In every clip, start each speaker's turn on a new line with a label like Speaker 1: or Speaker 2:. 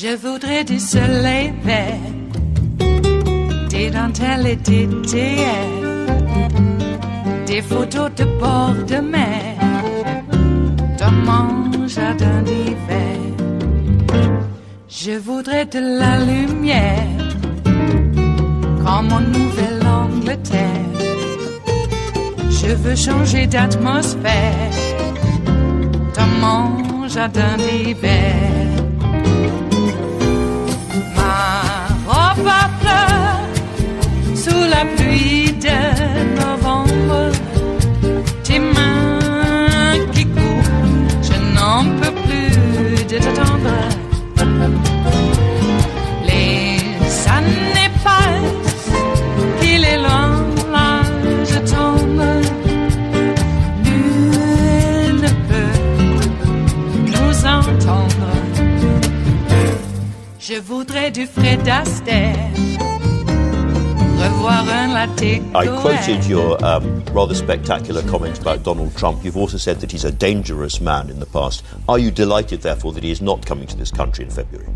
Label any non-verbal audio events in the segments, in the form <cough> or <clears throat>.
Speaker 1: Je voudrais du soleil vert, des dentelles et des théâtres, des photos de bord de mer, dans mon jardin d'hiver. Je voudrais de la lumière, comme en Nouvelle-Angleterre. Je veux changer d'atmosphère dans mon jardin d'hiver. va fleur sous la pluie de voudrais du Fred Astaire. Revoir un latte.
Speaker 2: I quoted your um, rather spectacular comment about Donald Trump. You've also said that he's a dangerous man in the past. Are you delighted, therefore, that he is not coming to this country in February?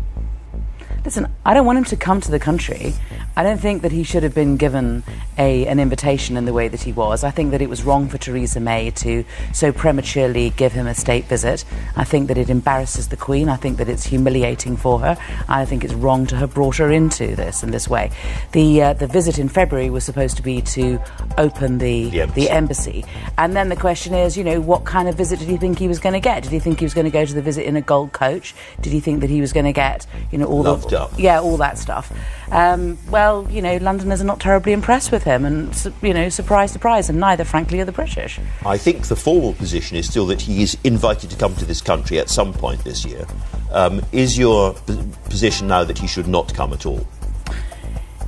Speaker 3: Listen, I don't want him to come to the country. I don't think that he should have been given a, an invitation in the way that he was. I think that it was wrong for Theresa May to so prematurely give him a state visit. I think that it embarrasses the Queen. I think that it's humiliating for her. I think it's wrong to have brought her into this in this way. The, uh, the visit in February was supposed to be to open the,
Speaker 2: The embassy.
Speaker 3: the embassy. And then the question is, you know, what kind of visit did he think he was going to get? Did he think he was going to go to the visit in a gold coach? Did he think that he was going to get, you know, all
Speaker 2: Loved
Speaker 3: the
Speaker 2: up.
Speaker 3: yeah, all that stuff? Um, well, you know, Londoners are not terribly impressed with him, and you know, surprise, surprise, and neither, frankly, are the British.
Speaker 2: I think the formal position is still that he is invited to come to this country at some point this year. Um, is your p- position now that he should not come at all?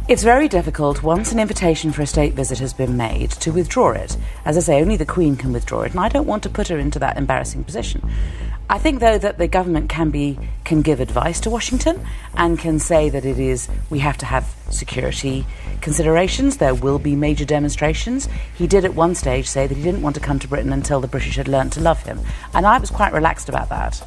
Speaker 3: It's very difficult once an invitation for a state visit has been made to withdraw it. As I say, only the Queen can withdraw it, and I don't want to put her into that embarrassing position. I think, though, that the government can be can give advice to Washington and can say that it is we have to have security considerations. There will be major demonstrations. He did at one stage say that he didn't want to come to Britain until the British had learnt to love him, and I was quite relaxed about that.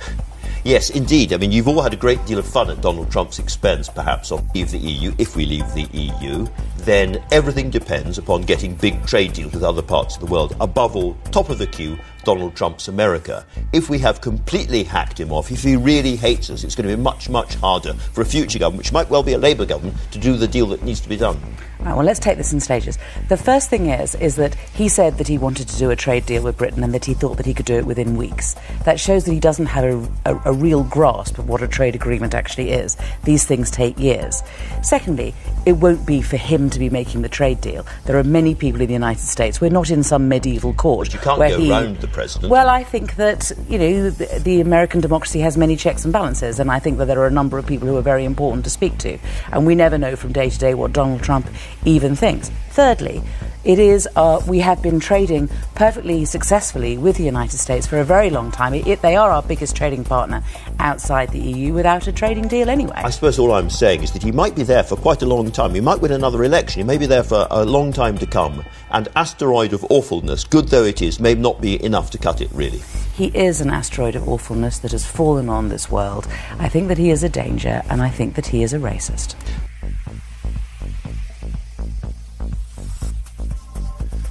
Speaker 2: Yes, indeed. I mean, you've all had a great deal of fun at Donald Trump's expense, perhaps, on leave the EU. If we leave the EU, then everything depends upon getting big trade deals with other parts of the world. Above all, top of the queue, Donald Trump's America. If we have completely hacked him off, if he really hates us, it's going to be much, much harder for a future government, which might well be a Labour government, to do the deal that needs to be done.
Speaker 3: Right, well, let's take this in stages. The first thing is, is that he said that he wanted to do a trade deal with Britain and that he thought that he could do it within weeks. That shows that he doesn't have a, a, a real grasp of what a trade agreement actually is. These things take years. Secondly, it won't be for him to be making the trade deal. There are many people in the United States. We're not in some medieval court.
Speaker 2: But you can't
Speaker 3: where
Speaker 2: go
Speaker 3: he-
Speaker 2: round the president.
Speaker 3: Well, I think that, you know, the, the American democracy has many checks and balances, and I think that there are a number of people who are very important to speak to. And we never know from day to day what Donald Trump even thinks. Thirdly, it is, uh, we have been trading perfectly successfully with the United States for a very long time. It, it- they are our biggest trading partner outside the EU without a trading deal anyway.
Speaker 2: I suppose all I'm saying is that he might be there for quite a long time. He might win another election. He may be there for a long time to come. And asteroid of awfulness, good though it is, may not be enough to cut it, really.
Speaker 3: He is an asteroid of awfulness that has fallen on this world. I think that he is a danger, and I think that he is a racist.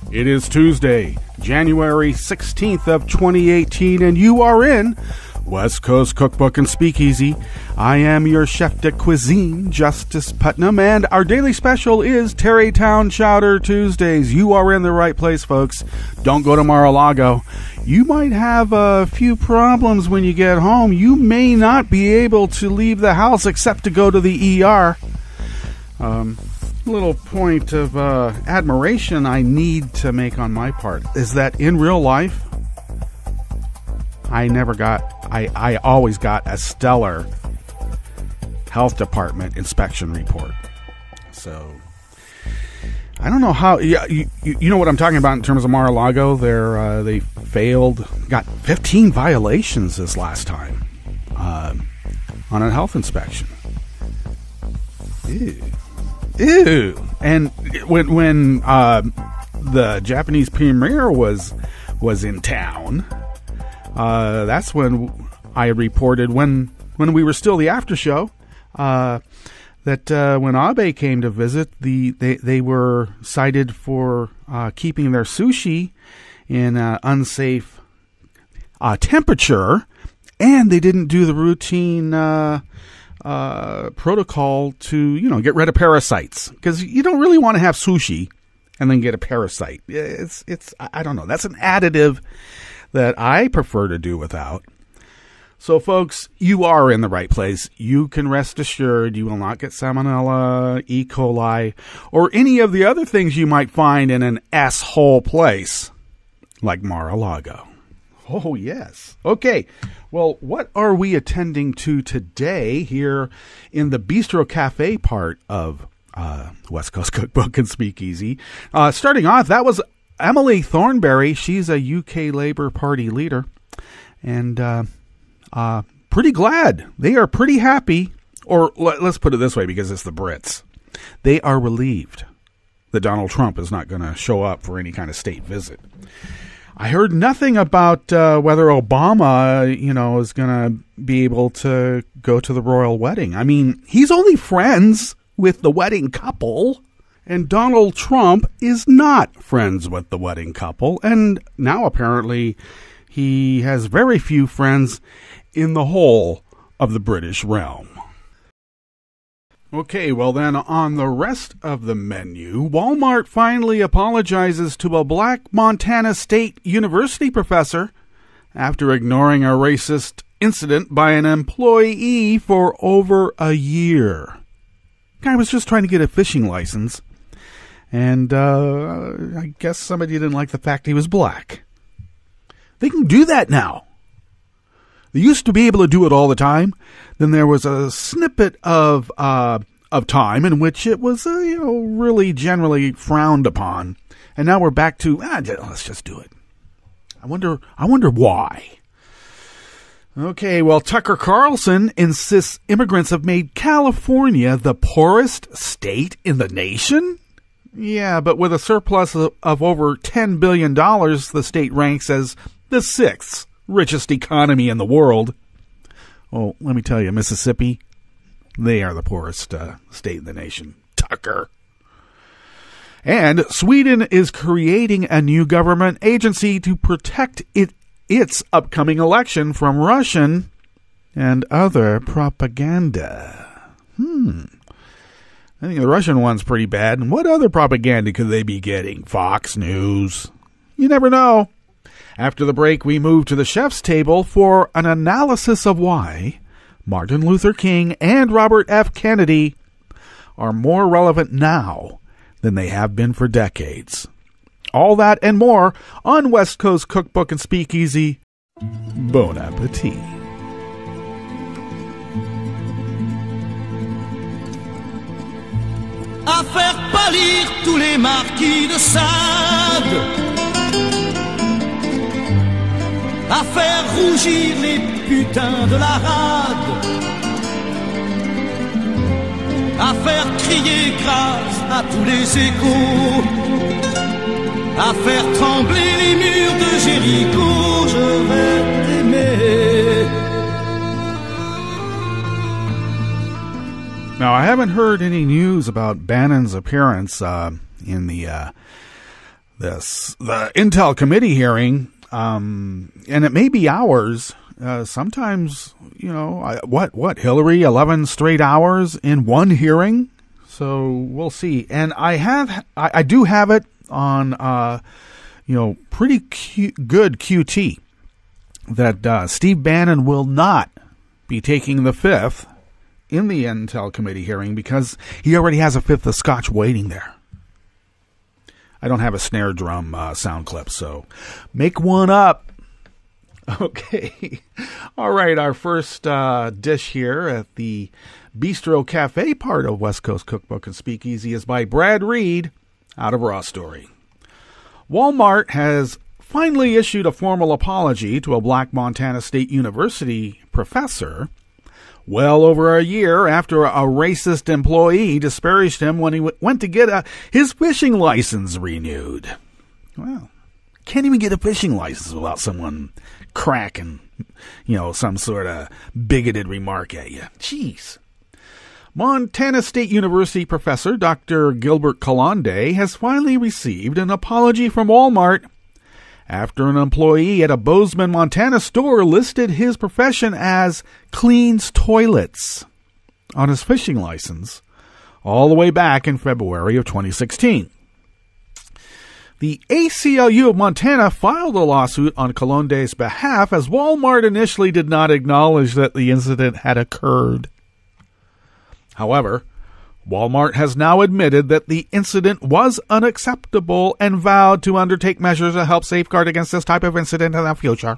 Speaker 4: It is Tuesday, January 16th of 2018, and you are in West Coast Cookbook and Speakeasy. I am your chef de cuisine, Justice Putnam, and our daily special is Terrytown Chowder Tuesdays. You are in the right place, folks. Don't go to Mar-a-Lago. You might have a few problems when you get home. You may not be able to leave the house except to go to the ER Um, little point of uh, admiration I need to make on my part is that in real life, I never got, I, I always got a stellar health department inspection report. So I don't know how. Yeah, you, you know what I'm talking about in terms of Mar-a-Lago. They're uh, they failed, got 15 violations this last time uh, on a health inspection. Ew. Ew. And when when uh, the Japanese premier was was in town, uh, that's when I reported when when we were still the after show uh, that uh, when Abe came to visit, the they they were cited for uh, keeping their sushi in uh, unsafe uh, temperature, and they didn't do the routine uh, protocol to you know get rid of parasites because you don't really want to have sushi and then get a parasite. It's it's I don't know. That's an additive that I prefer to do without. So, folks, you are in the right place. You can rest assured you will not get salmonella, E. coli, or any of the other things you might find in an asshole place like Mar a Lago. <laughs> Oh, yes. Okay. Well, what are we attending to today here in the Bistro Cafe part of uh, West Coast <laughs> Cookbook and Speakeasy? Uh, starting off, that was Emily Thornberry. She's a UK Labour Party leader. And uh, uh, pretty glad. They are pretty happy. Or let, us put it this way because it's the Brits. They are relieved that Donald Trump is not going to show up for any kind of state visit. I heard nothing about uh, whether Obama, you know, is going to be able to go to the royal wedding. I mean, he's only friends with the wedding couple, and Donald Trump is not friends with the wedding couple, and now apparently he has very few friends in the whole of the British realm. Okay, well, then, on the rest of the menu, Walmart finally apologizes to a black Montana State University professor after ignoring a racist incident by an employee for over a year. Guy was just trying to get a fishing license, and uh, I guess somebody didn't like the fact he was black. They can do that now. They used to be able to do it all the time. Then there was a snippet of uh, of time in which it was uh, you know really generally frowned upon, and now we're back to ah, let's just do it. I wonder. I wonder why. Okay, well, Tucker Carlson insists immigrants have made California the poorest state in the nation. Yeah, but with a surplus of, of over $10 billion, the state ranks as the sixth richest economy in the world. Well, let me tell you, Mississippi, they are the poorest uh, state in the nation. Tucker. And Sweden is creating a new government agency to protect it, its upcoming election from Russian and other propaganda. Hmm. I think the Russian one's pretty bad. And what other propaganda could they be getting? Fox News. You never know. After the break, we move to the chef's table for an analysis of why Martin Luther King and Robert F. Kennedy are more relevant now than they have been for decades. All that and more on West Coast Cookbook and Speakeasy. Bon appetit.
Speaker 5: À faire pâlir tous les marquis de Sade à faire rougir les putains de la rade, à faire crier grâce à tous les échos, à faire trembler les murs de Jéricho, je vais t'aimer.
Speaker 4: Now, I haven't heard any news about Bannon's appearance uh, in the uh, this the Intel committee hearing um, and it may be hours. Uh, sometimes, you know, I, what what Hillary eleven straight hours in one hearing. So we'll see. And I have, I, I do have it on, uh, you know, pretty Q, good QT that uh, Steve Bannon will not be taking the fifth in the Intel committee hearing because he already has a fifth of scotch waiting there. I don't have a snare drum uh, sound clip, so make one up. <laughs> Okay. All right. Our first uh, dish here at the Bistro Cafe part of West Coast Cookbook and Speakeasy is by Brad Reed. out of Raw Story. Walmart has finally issued a formal apology to a black Montana State University professor well over a year after a racist employee disparaged him when he w- went to get a, his fishing license renewed. Well, can't even get a fishing license without someone cracking, you know, some sort of bigoted remark at you. Jeez. Montana State University professor Dr. Gilbert Kalonde has finally received an apology from Walmart after an employee at a Bozeman, Montana store listed his profession as cleans toilets on his fishing license all the way back in February of 2016. The ACLU of Montana filed a lawsuit on Kalonde's behalf as Walmart initially did not acknowledge that the incident had occurred. However, Walmart has now admitted that the incident was unacceptable and vowed to undertake measures to help safeguard against this type of incident in the future.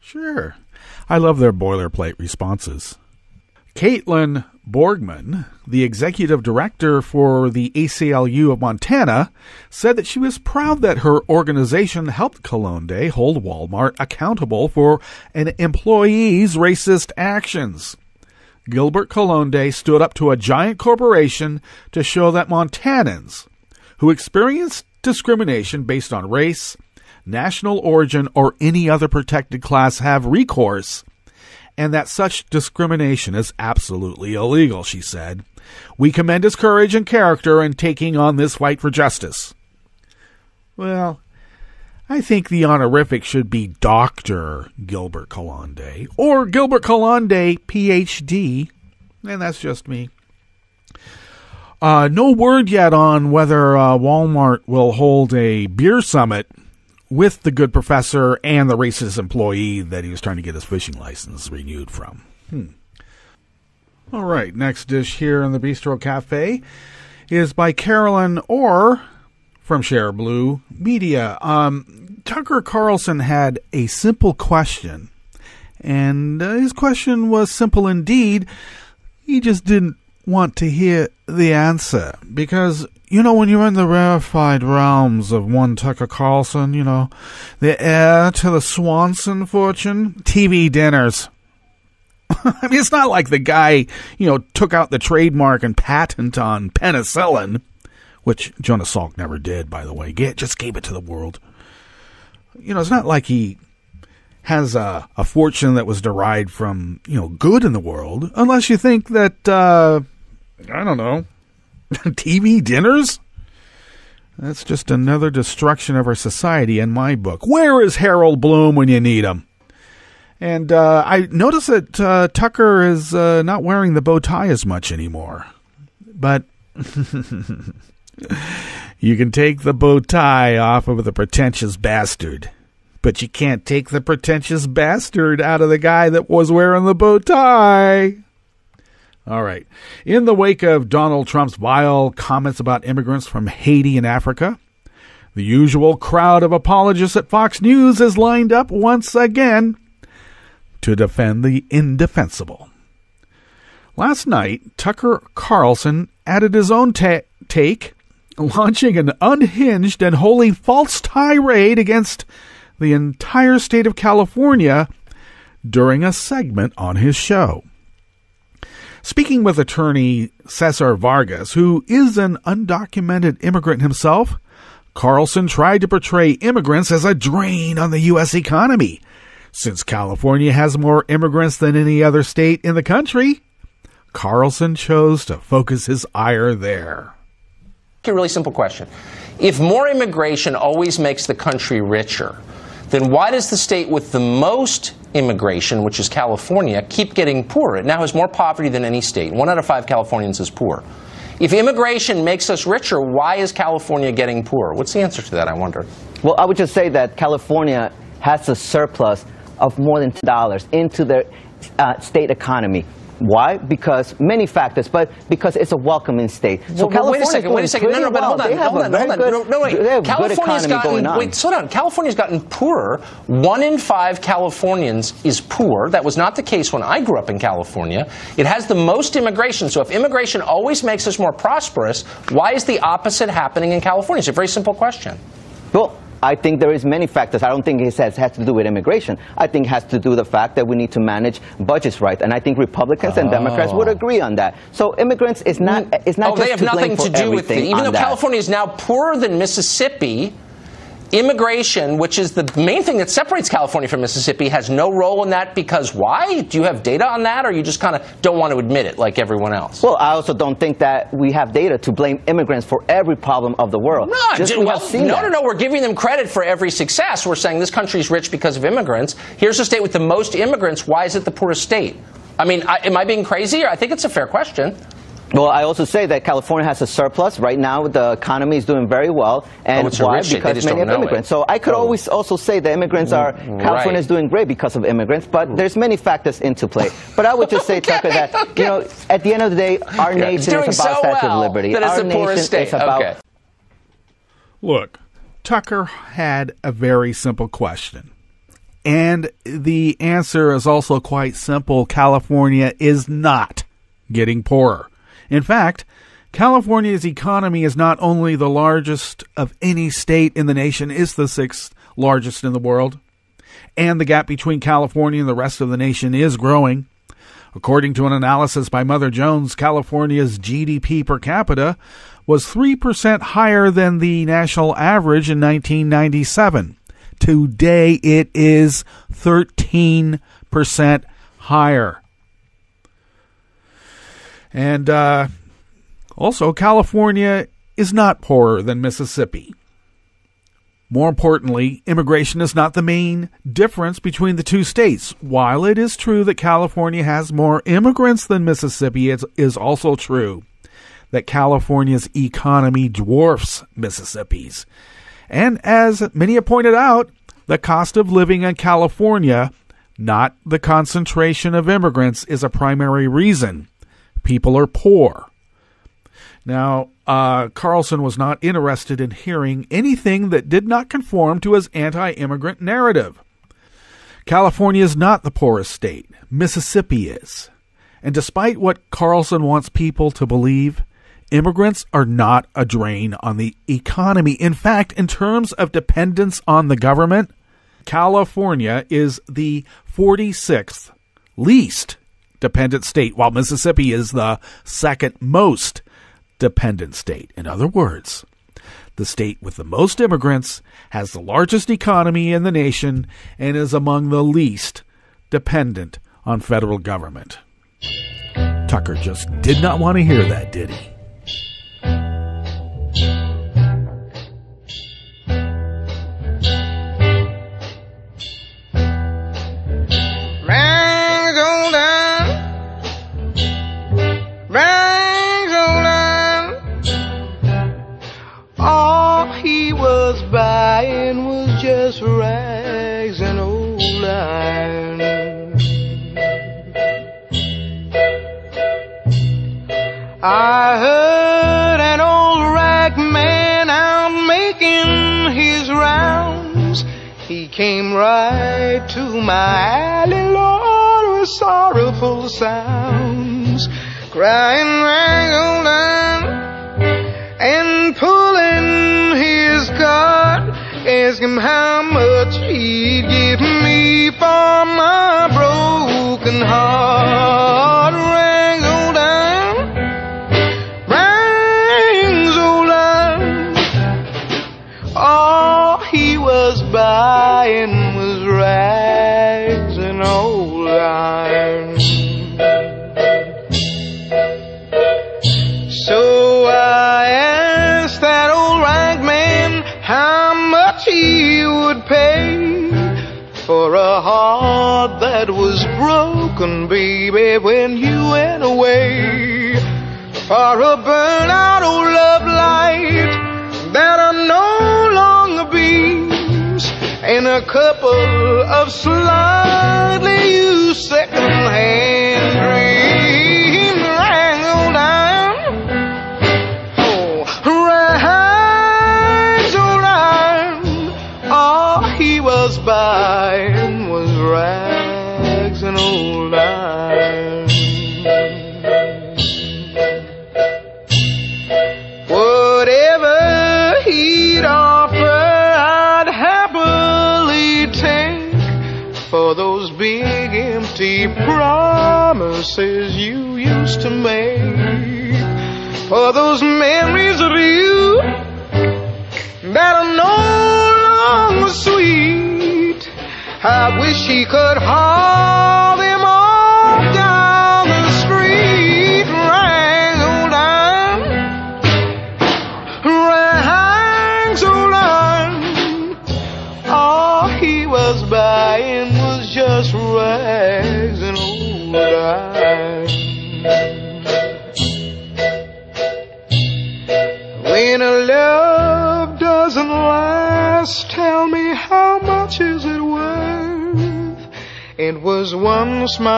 Speaker 4: Sure. I love their boilerplate responses. Caitlin Borgmann, the executive director for the ACLU of Montana, said that she was proud that her organization helped Kalonde hold Walmart accountable for an employee's racist actions. Gilbert Kalonde stood up to a giant corporation to show that Montanans who experience discrimination based on race, national origin, or any other protected class have recourse, and that such discrimination is absolutely illegal, she said. We commend his courage and character in taking on this fight for justice. Well, I think the honorific should be Dr. Gilbert Kalonde or Gilbert Kalonde, PhD, and that's just me. Uh, no word yet on whether uh, Walmart will hold a beer summit with the good professor and the racist employee that he was trying to get his fishing license renewed from. Hmm. All right, next dish here in the Bistro Cafe is by Carolyn Orr from Shareblue Media. Um, Tucker Carlson had a simple question, and uh, his question was simple indeed. He just didn't want to hear the answer because you know when you're in the rarefied realms of one Tucker Carlson, you know, the heir to the Swanson fortune, TV dinners. <laughs> I mean, it's not like the guy, you know, took out the trademark and patent on penicillin which Jonas Salk never did, by the way. Get, just gave it to the world. You know, it's not like he has a, a fortune that was derived from, you know, good in the world, unless you think that, uh, I don't know, <laughs> TV dinners? That's just another destruction of our society in my book. Where is Harold Bloom when you need him? And uh, I notice that uh, Tucker is uh, not wearing the bow tie as much anymore. But <laughs> you can take the bow tie off of the pretentious bastard, but you can't take the pretentious bastard out of the guy that was wearing the bow tie. All right. In the wake of Donald Trump's vile comments about immigrants from Haiti and Africa, the usual crowd of apologists at Fox News is lined up once again to defend the indefensible. Last night, Tucker Carlson added his own ta- take launching an unhinged and wholly false tirade against the entire state of California during a segment on his show. Speaking with attorney Cesar Vargas, who is an undocumented immigrant himself, Carlson tried to portray immigrants as a drain on the U.S. economy. Since California has more immigrants than any other state in the country, Carlson chose to focus his ire there
Speaker 6: a really simple question. If more immigration always makes the country richer, then why does the state with the most immigration, which is California, keep getting poorer? It now has more poverty than any state. One out of five Californians is poor. If immigration makes us richer, why is California getting poorer? What's the answer to that, I wonder?
Speaker 7: Well, I would just say that California has a surplus of more than $2 into the uh, state economy. Why? Because many factors, but because it's a welcoming state. So
Speaker 6: Well,
Speaker 7: California
Speaker 6: wait a second. Wait a second. No, no, but hold on. Hold on. Hold on.
Speaker 7: good,
Speaker 6: no, no, wait.
Speaker 7: They have
Speaker 6: California's gotten. Wait, slow down. California's gotten poorer. One in five Californians is poor. That was not the case when I grew up in California. It has the most immigration. So if immigration always makes us more prosperous, why is the opposite happening in California? It's a very simple question.
Speaker 7: Well, I think there is many factors. I don't think it has, has to do with immigration. I think it has to do with the fact that we need to manage budgets right. And I think Republicans and Democrats would oh. agree on that. So immigrants is not, it's not
Speaker 6: oh, they have
Speaker 7: to
Speaker 6: nothing to do with it. Even though
Speaker 7: that.
Speaker 6: California is now poorer than Mississippi, immigration, which is the main thing that separates California from Mississippi, has no role in that because why? Do you have data on that, or you just kind of don't want to admit it like everyone else?
Speaker 7: Well, I also don't think that we have data to blame immigrants for every problem of the world.
Speaker 6: No,
Speaker 7: Just we
Speaker 6: well,
Speaker 7: have seen
Speaker 6: no,
Speaker 7: that.
Speaker 6: no, no. We're giving them credit for every success. We're saying this country's rich because of immigrants. Here's a state with the most immigrants. Why is it the poorest state? I mean, I, am I being crazy? Or I think it's a fair question.
Speaker 7: Well, I also say that California has a surplus right now. The economy is doing very well, and
Speaker 6: Oh,
Speaker 7: why?
Speaker 6: rich state. They
Speaker 7: Because many
Speaker 6: don't
Speaker 7: have
Speaker 6: know it.
Speaker 7: immigrants. So I could
Speaker 6: Oh.
Speaker 7: always also say that immigrants are mm, California is doing great because of immigrants. But there's many factors into play. But I would just say, <laughs> Tucker, that you know, at the end of the day, our
Speaker 6: Yeah,
Speaker 7: nation
Speaker 6: doing
Speaker 7: is about
Speaker 6: so
Speaker 7: Statue
Speaker 6: well
Speaker 7: of Liberty.
Speaker 6: that it's
Speaker 7: our nation
Speaker 6: state.
Speaker 7: is about
Speaker 6: Okay.
Speaker 4: Look, Tucker had a very simple question. And the answer is also quite simple. California is not getting poorer. In fact, California's economy is not only the largest of any state in the nation, it's the sixth largest in the world. And the gap between California and the rest of the nation is growing. According to an analysis by Mother Jones, California's GDP per capita was 3% higher than the national average in 1997. Today it is 13% higher. And uh, also, California is not poorer than Mississippi. More importantly, immigration is not the main difference between the two states. While it is true that California has more immigrants than Mississippi, it is also true that California's economy dwarfs Mississippi's. And as many have pointed out, the cost of living in California, not the concentration of immigrants, is a primary reason. People are poor. Now, uh, Carlson was not interested in hearing anything that did not conform to his anti immigrant narrative. California is not the poorest state, Mississippi is. And despite what Carlson wants people to believe, immigrants are not a drain on the economy. In fact, in terms of dependence on the government, California is the 46th least dependent state, while Mississippi is the second most dependent state. In other words, the state with the most immigrants has the largest economy in the nation and is among the least dependent on federal government. Tucker just did not want to hear that, did he?
Speaker 8: Was buying was just rags and old iron. I heard an old rag man out making his rounds. He came right to my alley, Lord, with sorrowful sounds, crying rag and pulling his card, ask him how much he'd give me for my broken heart. Rang on down, rings on down. All he was buying of slightly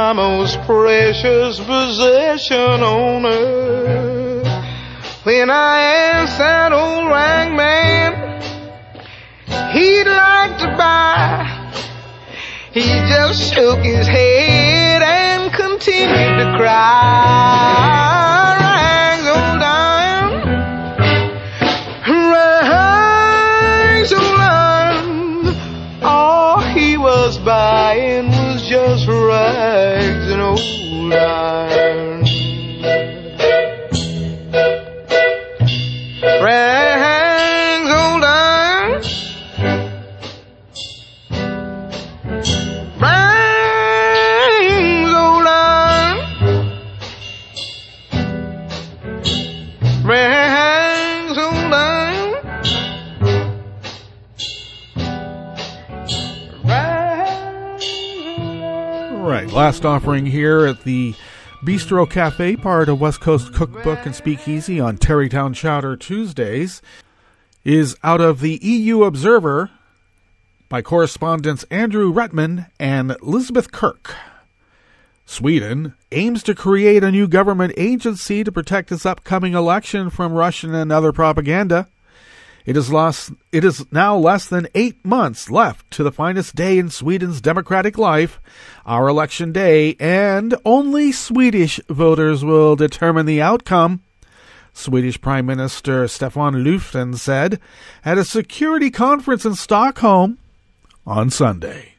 Speaker 8: my most precious possession on earth. When I asked that old rag man, he'd like to buy. He just shook his head and continued to cry.
Speaker 4: Here at the Bistro Cafe, part of West Coast Cookbook and Speakeasy on Terrytown Chowder Tuesdays, is out of the EU Observer by correspondents Andrew Rettman and Elizabeth Kirk. Sweden aims to create a new government agency to protect its upcoming election from Russian and other propaganda. It is. It is now less than eight months left to the finest day in Sweden's democratic life, our election day, and only Swedish voters will determine the outcome. Swedish Prime Minister Stefan Löfven said at a security conference in Stockholm on Sunday.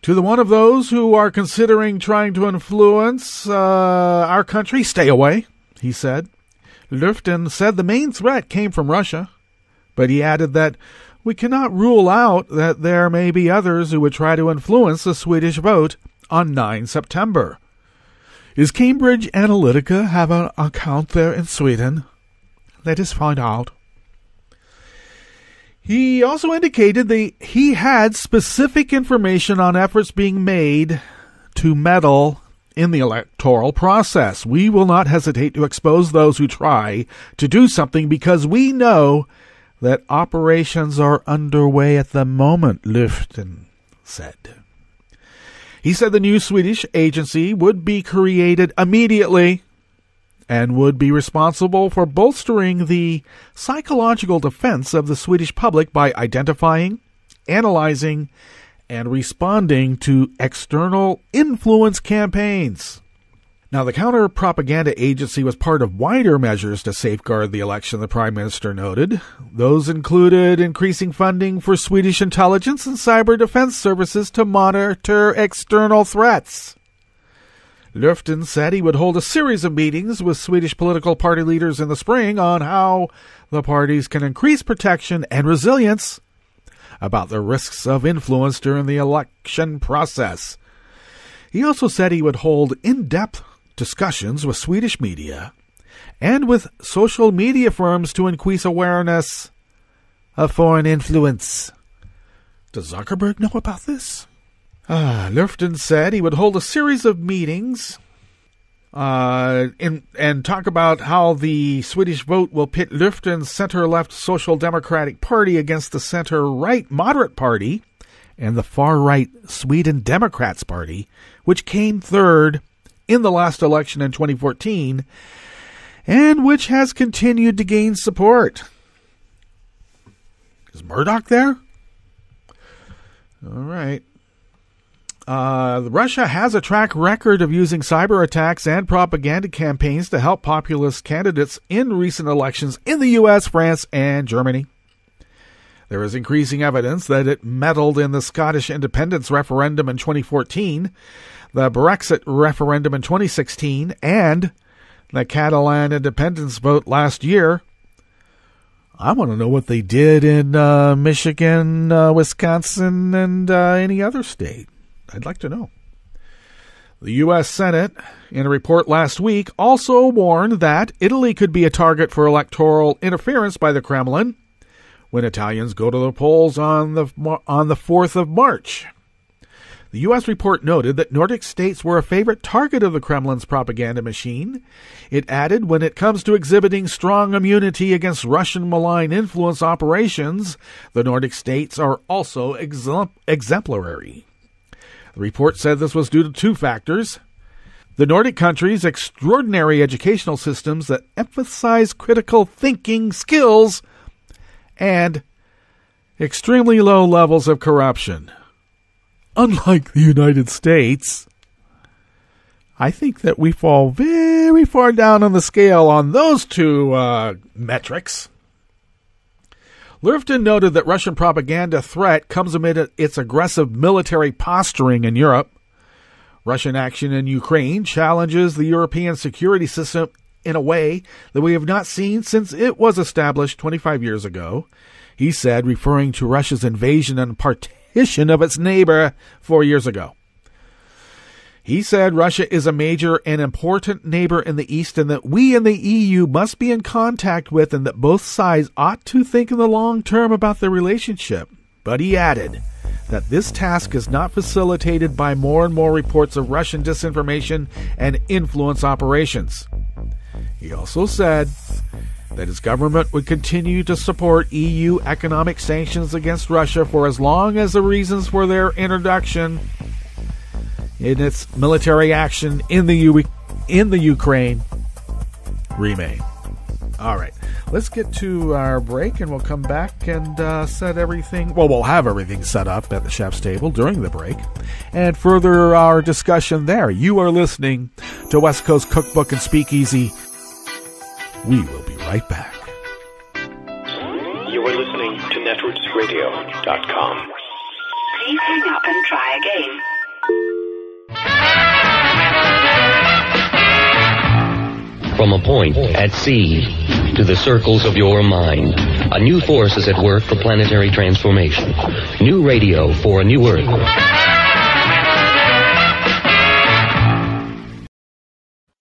Speaker 4: To the one of those who are considering trying to influence uh, our country, stay away, he said. Löfven said the main threat came from Russia, but he added that we cannot rule out that there may be others who would try to influence the Swedish vote on 9 September. Is Cambridge Analytica have an account there in Sweden? Let us find out. He also indicated that he had specific information on efforts being made to meddle in the electoral process. We will not hesitate to expose those who try to do something because we know that operations are underway at the moment, Löfven said. He said the new Swedish agency would be created immediately and would be responsible for bolstering the psychological defense of the Swedish public by identifying, analyzing, and responding to external influence campaigns. Now, the counter propaganda agency was part of wider measures to safeguard the election, the Prime Minister noted. Those included increasing funding for Swedish intelligence and cyber defense services to monitor external threats. Löfven said he would hold a series of meetings with Swedish political party leaders in the spring on how the parties can increase protection and resilience about the risks of influence during the election process. He also said he would hold in depth discussions with Swedish media and with social media firms to increase awareness of foreign influence. Does Zuckerberg know about this? Ah, Löfven said he would hold a series of meetings uh, in, and talk about how the Swedish vote will pit Löfven's center left Social Democratic Party against the center right Moderate Party and the far right Sweden Democrats Party, which came third in the last election in 2014 and which has continued to gain support. Is Murdoch there? All right. Uh, Russia has a track record of using cyber attacks and propaganda campaigns to help populist candidates in recent elections in the U.S., France, and Germany. There is increasing evidence that it meddled in the Scottish independence referendum in 2014, the Brexit referendum in 2016, and the Catalan independence vote last year. I want to know what they did in uh, Michigan, uh, Wisconsin, and uh, any other state. I'd like to know. The U.S. Senate, in a report last week, also warned that Italy could be a target for electoral interference by the Kremlin when Italians go to the polls on the on the 4th of March. The U.S. report noted that Nordic states were a favorite target of the Kremlin's propaganda machine. It added, when it comes to exhibiting strong immunity against Russian malign influence operations, the Nordic states are also exemplary. The report said this was due to two factors. The Nordic countries' extraordinary educational systems that emphasize critical thinking skills and extremely low levels of corruption. Unlike the United States, I think that we fall very far down on the scale on those two uh, metrics. Löfven noted that Russian propaganda threat comes amid its aggressive military posturing in Europe. Russian action in Ukraine challenges the European security system in a way that we have not seen since it was established 25 years ago. He said, referring to Russia's invasion and partition of its neighbor four years ago. He said Russia is a major and important neighbor in the East and that we in the EU must be in contact with and that both sides ought to think in the long term about their relationship. But he added that this task is not facilitated by more and more reports of Russian disinformation and influence operations. He also said that his government would continue to support EU economic sanctions against Russia for as long as the reasons for their introduction in its military action in the U- in the Ukraine remain. All right, let's get to our break, and we'll come back and uh, set everything. Well, we'll have everything set up at the chef's table during the break, and further our discussion there. You are listening to West Coast Cookbook and Speakeasy. We will be right back.
Speaker 9: You are listening to netrootsradio.com.
Speaker 10: Please hang up and try again.
Speaker 11: From a point at sea to the circles of your mind, a new force is at work for planetary transformation. New radio for a new Earth.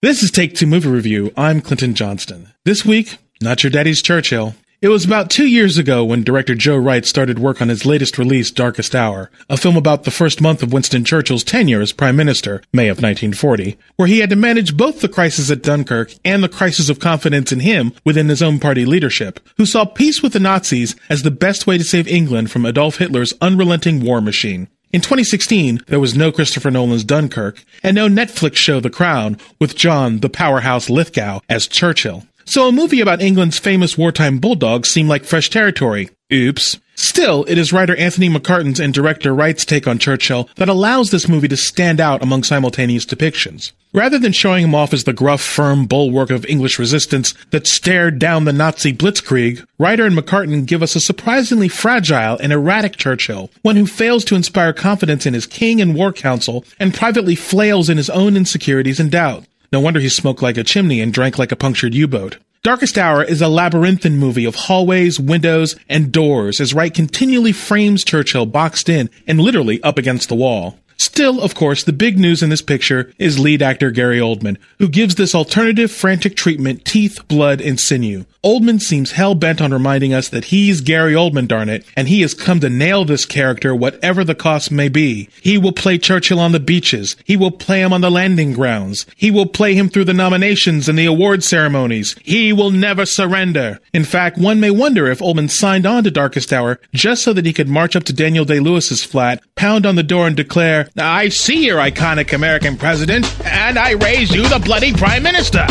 Speaker 12: This is Take Two Movie Review. I'm Clinton Johnston. This week, not your daddy's Churchill. It was about two years ago when director Joe Wright started work on his latest release, Darkest Hour, a film about the first month of Winston Churchill's tenure as Prime Minister, May of 1940, where he had to manage both the crisis at Dunkirk and the crisis of confidence in him within his own party leadership, who saw peace with the Nazis as the best way to save England from Adolf Hitler's unrelenting war machine. In 2016, there was no Christopher Nolan's Dunkirk and no Netflix show The Crown with John the Powerhouse Lithgow as Churchill. So a movie about England's famous wartime bulldogs seemed like fresh territory. Oops. Still, it is writer Anthony McCarten's and director Wright's take on Churchill that allows this movie to stand out among simultaneous depictions. Rather than showing him off as the gruff, firm bulwark of English resistance that stared down the Nazi blitzkrieg, Writer and McCarten give us a surprisingly fragile and erratic Churchill, one who fails to inspire confidence in his king and war council and privately flails in his own insecurities and doubt. No wonder he smoked like a chimney and drank like a punctured U-boat. Darkest Hour is a labyrinthine movie of hallways, windows, and doors as Wright continually frames Churchill boxed in and literally up against the wall. Still, of course, the big news in this picture is lead actor Gary Oldman, who gives this alternative frantic treatment teeth, blood, and sinew. Oldman seems hell bent on reminding us that he's Gary Oldman, darn it, and he has come to nail this character whatever the cost may be. He will play Churchill on the beaches. He will play him on the landing grounds. He will play him through the nominations and the award ceremonies. He will never surrender. In fact, one may wonder if Oldman signed on to Darkest Hour just so that he could march up to Daniel Day Lewis's flat, pound on the door, and declare, I see your iconic American president, and I raise you the bloody prime minister.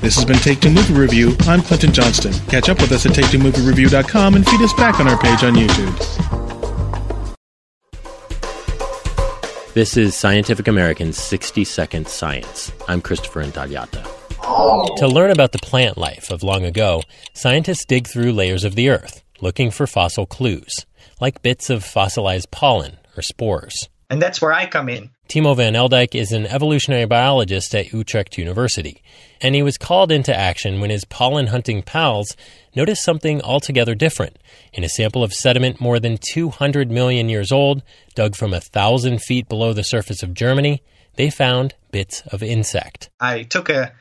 Speaker 12: This has been Take Two Movie Review. I'm Clinton Johnston. Catch up with us at TakeTwoMovieReview.com and feed us back on our page on YouTube.
Speaker 13: This is Scientific American's 60 Second Science. I'm Christopher Intagliata. To learn about the plant life of long ago, scientists dig through layers of the Earth looking for fossil clues, like bits of fossilized pollen or spores.
Speaker 14: And that's where I come in.
Speaker 13: Timo van Eldijk is an evolutionary biologist at Utrecht University, and he was called into action when his pollen hunting pals noticed something altogether different. In a sample of sediment more than 200 million years old, dug from a thousand feet below the surface of Germany, they found bits of insect.
Speaker 14: I took a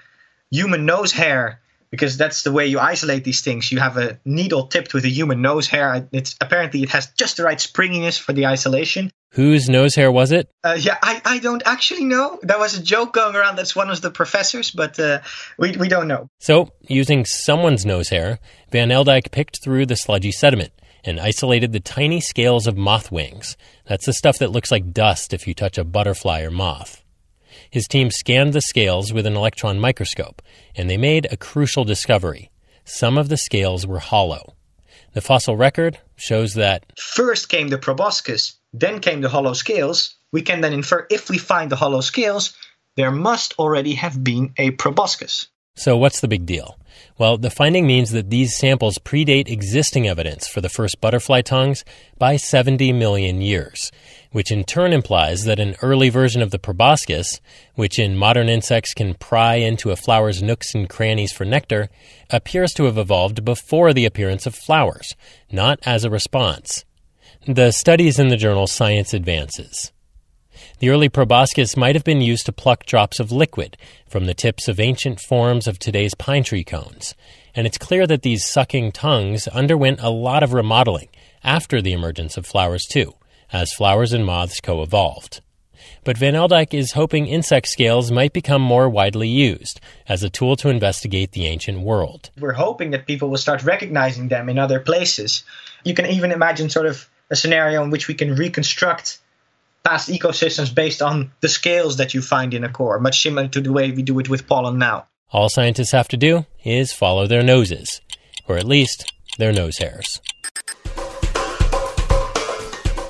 Speaker 14: human nose hair because that's the way you isolate these things. You have a needle tipped with a human nose hair. It's apparently it has just the right springiness for the isolation.
Speaker 13: Whose nose hair was it?
Speaker 14: Uh, yeah, I, I don't actually know. There was a joke going around that's one of the professors, but uh, we, we don't know.
Speaker 13: So, using someone's nose hair, Van Eldijk picked through the sludgy sediment and isolated the tiny scales of moth wings. That's the stuff that looks like dust if you touch a butterfly or moth. His team scanned the scales with an electron microscope, and they made a crucial discovery. Some of the scales were hollow. The fossil record shows that
Speaker 14: First came the proboscis, then came the hollow scales. We can then infer if we find the hollow scales, there must already have been a proboscis.
Speaker 13: So, what's the big deal? Well, the finding means that these samples predate existing evidence for the first butterfly tongues by 70 million years, which in turn implies that an early version of the proboscis, which in modern insects can pry into a flower's nooks and crannies for nectar, appears to have evolved before the appearance of flowers, not as a response. The studies in the journal Science Advances. The early proboscis might have been used to pluck drops of liquid from the tips of ancient forms of today's pine tree cones, and it's clear that these sucking tongues underwent a lot of remodeling after the emergence of flowers, too, as flowers and moths co evolved. But Van Eldijk is hoping insect scales might become more widely used as a tool to investigate the ancient world.
Speaker 14: We're hoping that people will start recognizing them in other places. You can even imagine sort of a scenario in which we can reconstruct past ecosystems based on the scales that you find in a core, much similar to the way we do it with pollen now.
Speaker 13: All scientists have to do is follow their noses, or at least their nose hairs.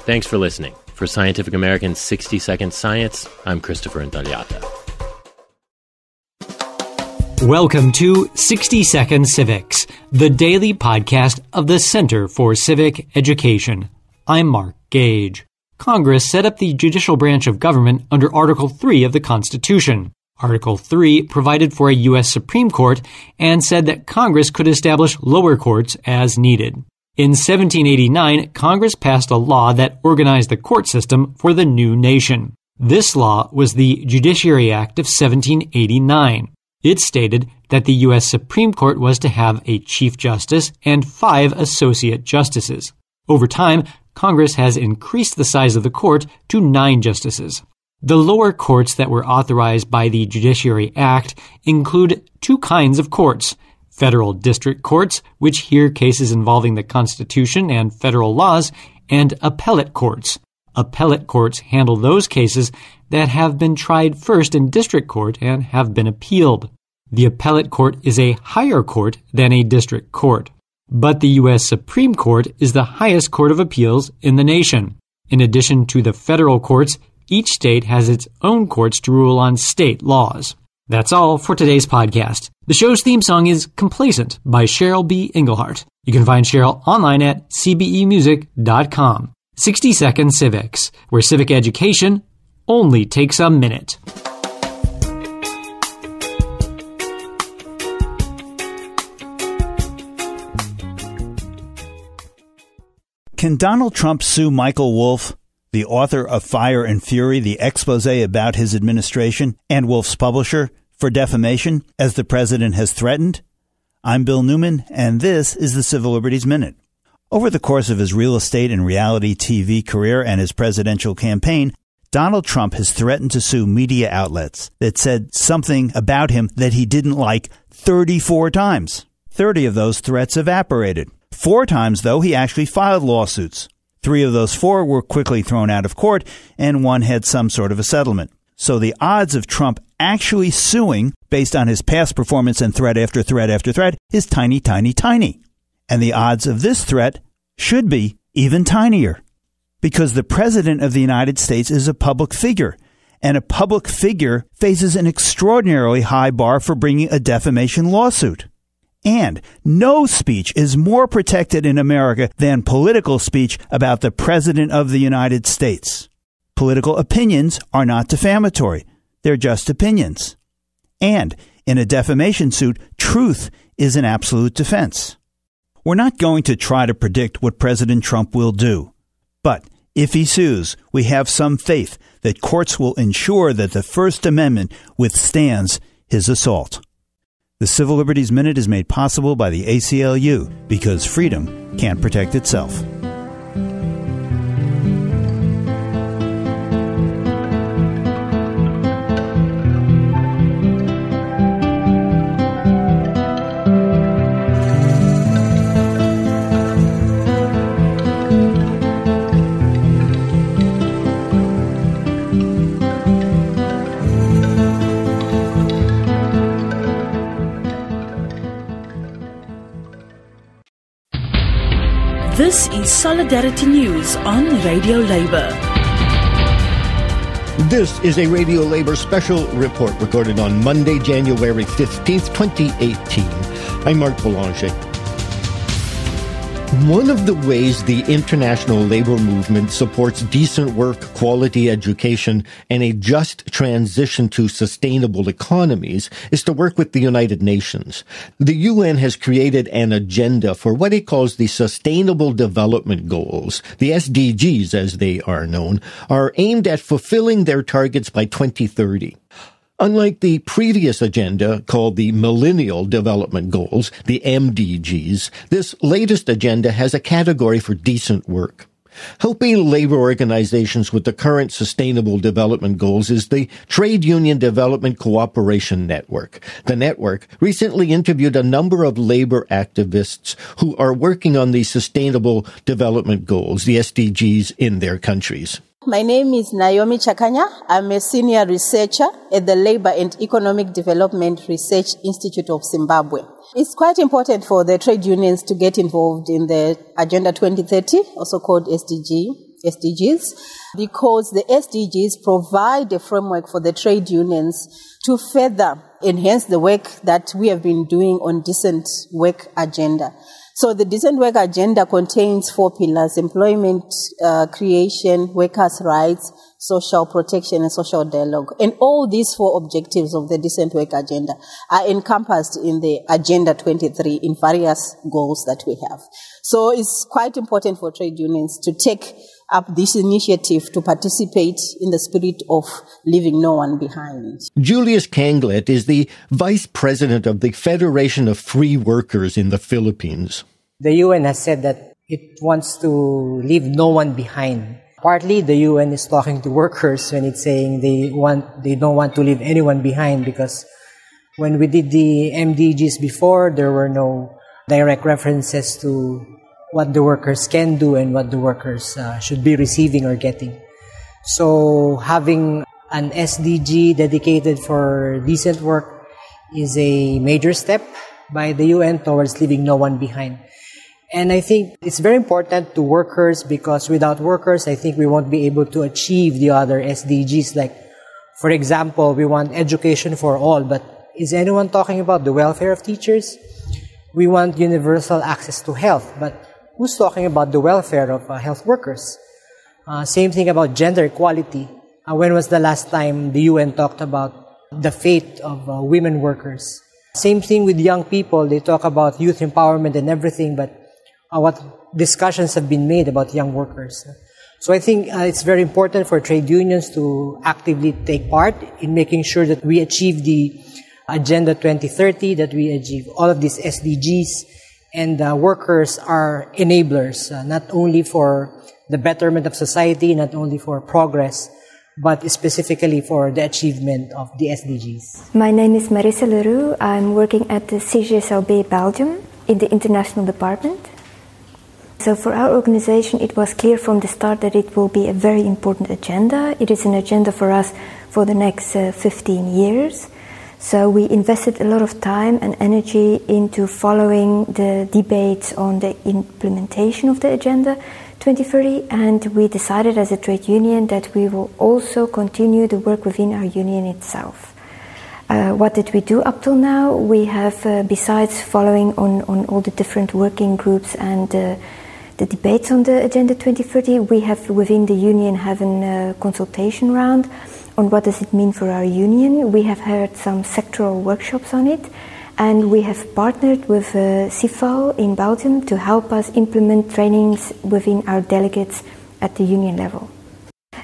Speaker 13: Thanks for listening. For Scientific American's 60 Second Science, I'm Christopher Intagliata.
Speaker 15: Welcome to 60 Second Civics, the daily podcast of the Center for Civic Education. I'm Mark Gage. Congress set up the judicial branch of government under Article 3 of the Constitution. Article 3 provided for a U.S. Supreme Court and said that Congress could establish lower courts as needed. In 1789, Congress passed a law that organized the court system for the new nation. This law was the Judiciary Act of 1789. It stated that the U.S. Supreme Court was to have a Chief Justice and five Associate Justices. Over time, Congress has increased the size of the court to nine justices. The lower courts that were authorized by the Judiciary Act include two kinds of courts federal district courts, which hear cases involving the Constitution and federal laws, and appellate courts. Appellate courts handle those cases that have been tried first in district court and have been appealed. The appellate court is a higher court than a district court. But the U.S. Supreme Court is the highest court of appeals in the nation. In addition to the federal courts, each state has its own courts to rule on state laws. That's all for today's podcast. The show's theme song is Complacent by Cheryl B. Engelhart. You can find Cheryl online at cbemusic.com. 60 Second Civics, where civic education only takes a minute.
Speaker 16: Can Donald Trump sue Michael Wolff, the author of Fire and Fury, the expose about his administration, and Wolff's publisher, for defamation, as the president has threatened? I'm Bill Newman, and this is the Civil Liberties Minute. Over the course of his real estate and reality TV career and his presidential campaign, Donald Trump has threatened to sue media outlets that said something about him that he didn't like 34 times. 30 of those threats evaporated. Four times, though, he actually filed lawsuits. Three of those four were quickly thrown out of court, and one had some sort of a settlement. So the odds of Trump actually suing based on his past performance and threat after threat after threat is tiny, tiny, tiny. And the odds of this threat should be even tinier. Because the President of the United States is a public figure, and a public figure faces an extraordinarily high bar for bringing a defamation lawsuit. And no speech is more protected in America than political speech about the President of the United States. Political opinions are not defamatory. They're just opinions. And in a defamation suit, truth is an absolute defense. We're not going to try to predict what President Trump will do. But if he sues, we have some faith that courts will ensure that the First Amendment withstands his assault. The Civil Liberties Minute is made possible by the ACLU because freedom can't protect itself.
Speaker 17: This is Solidarity News on Radio Labour.
Speaker 18: This is a Radio Labour special report recorded on Monday, January 15th, 2018. I'm Mark Boulanger. One of the ways the international labor movement supports decent work, quality education, and a just transition to sustainable economies is to work with the United Nations. The UN has created an agenda for what it calls the Sustainable Development Goals. The SDGs, as they are known, are aimed at fulfilling their targets by 2030. Unlike the previous agenda called the Millennial Development Goals, the MDGs, this latest agenda has a category for decent work. Helping labor organizations with the current sustainable development goals is the Trade Union Development Cooperation Network. The network recently interviewed a number of labor activists who are working on the sustainable development goals, the SDGs, in their countries.
Speaker 8: My name is Naomi Chakanya. I'm a senior researcher at the Labor and Economic Development Research Institute of Zimbabwe. It's quite important for the trade unions to get involved in the Agenda 2030, also called SDG, SDGs, because the SDGs provide a framework for the trade unions to further enhance the work that we have been doing on decent work agenda. So the decent work agenda contains four pillars: employment uh, creation, workers' rights, social protection, and social dialogue. And all these four objectives of the decent work agenda are encompassed in the Agenda 23 in various goals that we have. So it's quite important for trade unions to take up this initiative to participate in the spirit of leaving no one behind.
Speaker 18: Julius Cainglet is the vice president of the Federation of Free Workers in the Philippines.
Speaker 19: The UN has said that it wants to leave no one behind. Partly, the UN is talking to workers when it's saying they want they don't want to leave anyone behind because when we did the MDGs before, there were no direct references to what the workers can do and what the workers uh, should be receiving or getting. So having an SDG dedicated for decent work is a major step by the UN towards leaving no one behind. And I think it's very important to workers because without workers, I think we won't be able to achieve the other SDGs. Like, for example, we want education for all, but is anyone talking about the welfare of teachers? We want universal access to health, but who's talking about the welfare of uh, health workers? Uh, same thing about gender equality. Uh, when was the last time the UN talked about the fate of uh, women workers? Same thing with young people. They talk about youth empowerment and everything, but uh, what discussions have been made about young workers? So I think uh, it's very important for trade unions to actively take part in making sure that we achieve the Agenda 2030, that we achieve all of these SDGs, and uh, workers are enablers, uh, not only for the betterment of society, not only for progress, but specifically for the achievement of the SDGs.
Speaker 20: My name is Marissa Leroux. I'm working at the CGSLB Belgium in the international department. So for our organization, it was clear from the start that it will be a very important agenda. It is an agenda for us for the next uh, 15 years. So we invested a lot of time and energy into following the debates on the implementation of the Agenda 2030, and we decided as a trade union that we will also continue the work within our union itself. Uh, what did we do up till now? We have, uh, besides following on, on all the different working groups and uh, the debates on the Agenda 2030, we have within the union have a consultation round on what does it mean for our union. We have had some sectoral workshops on it, and we have partnered with uh, CIFO in Belgium to help us implement trainings within our delegates at the union level.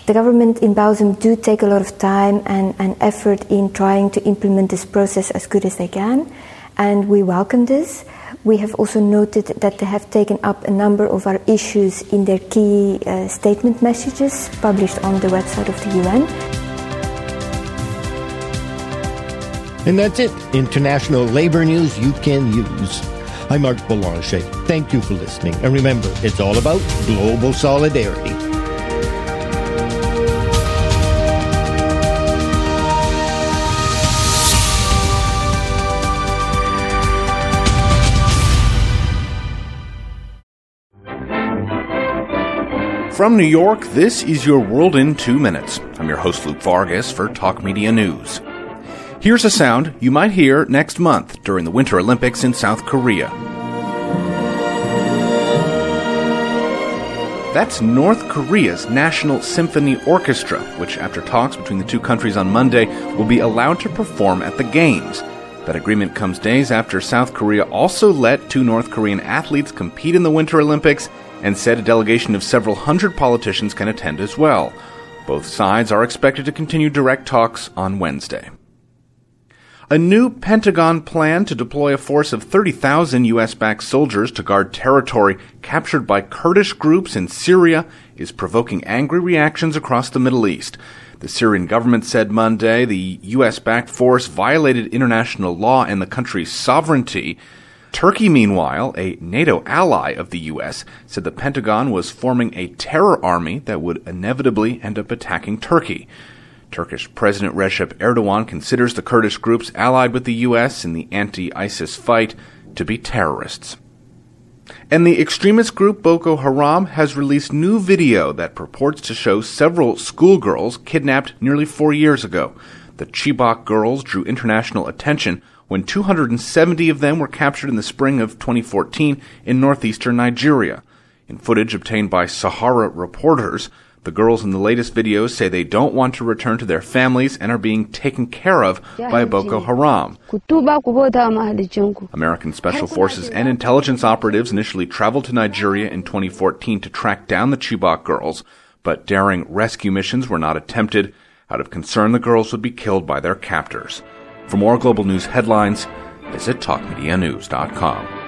Speaker 20: The government in Belgium do take a lot of time and, and effort in trying to implement this process as good as they can, and we welcome this. We have also noted that they have taken up a number of our issues in their key uh, statement messages published on the website of the UN.
Speaker 18: And that's it. International labor news you can use. I'm Mark Boulanger. Thank you for listening. And remember, it's all about global solidarity.
Speaker 21: From New York, this is your World in Two Minutes. I'm your host, Luke Vargas, for Talk Media News. Here's a sound you might hear next month during the Winter Olympics in South Korea. That's North Korea's National Symphony Orchestra, which, after talks between the two countries on Monday, will be allowed to perform at the Games. That agreement comes days after South Korea also let two North Korean athletes compete in the Winter Olympics and said a delegation of several hundred politicians can attend as well. Both sides are expected to continue direct talks on Wednesday. A new Pentagon plan to deploy a force of 30,000 U.S. backed soldiers to guard territory captured by Kurdish groups in Syria is provoking angry reactions across the Middle East. The Syrian government said Monday the U.S. backed force violated international law and the country's sovereignty Turkey, meanwhile, a NATO ally of the U.S., said the Pentagon was forming a terror army that would inevitably end up attacking Turkey. Turkish President Recep Erdogan considers the Kurdish groups allied with the U.S. in the anti ISIS fight to be terrorists. And the extremist group Boko Haram has released new video that purports to show several schoolgirls kidnapped nearly four years ago. The Chibok girls drew international attention when 270 of them were captured in the spring of 2014 in northeastern Nigeria. In footage obtained by Sahara reporters, the girls in the latest videos say they don't want to return to their families and are being taken care of by Boko Haram. American Special Forces and intelligence operatives initially traveled to Nigeria in 2014 to track down the Chibok girls, but daring rescue missions were not attempted. Out of concern, the girls would be killed by their captors. For more global news headlines, visit TalkMediaNews.com.